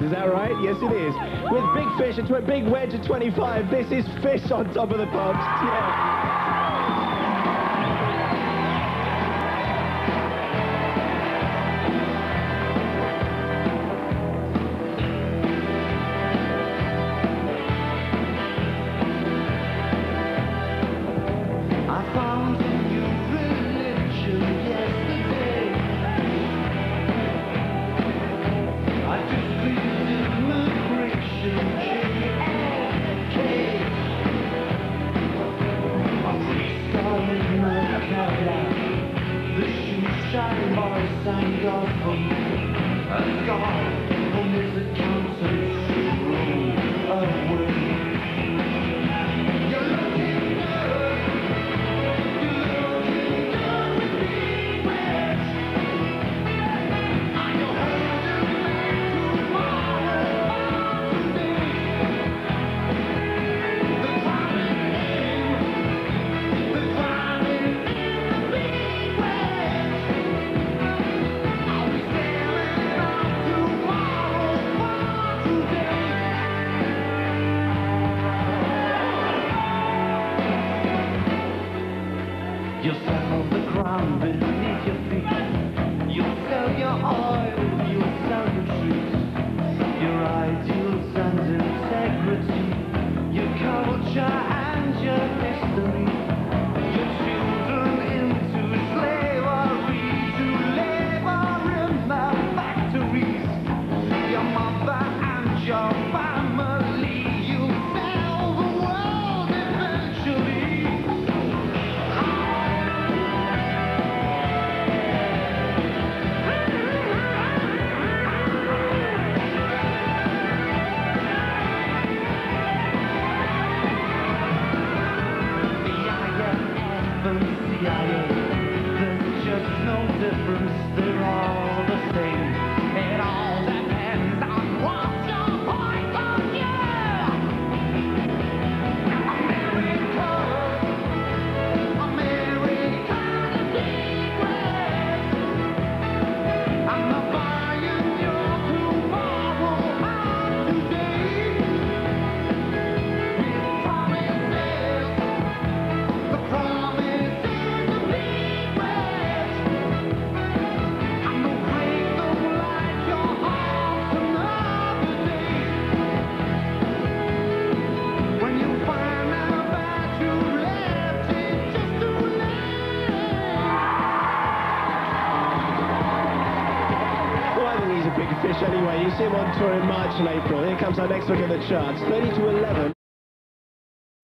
Is that right? Yes, it is. With Big Fish at a Big Wedge at 25. This is Fish on top of the pops. Yeah. Shine boys sang me. And God from his accountant's room You'll sell the ground beneath your feet. You'll sell your you'll sell your truth, your ideals and integrity, difference, they're all the same. You see him on tour in March and April. Here comes our next look at the charts. 30 to 11.